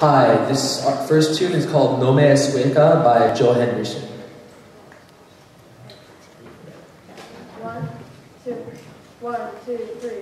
Hi, this first tune is called No Me by Joe Henderson. One, two, one, two, three.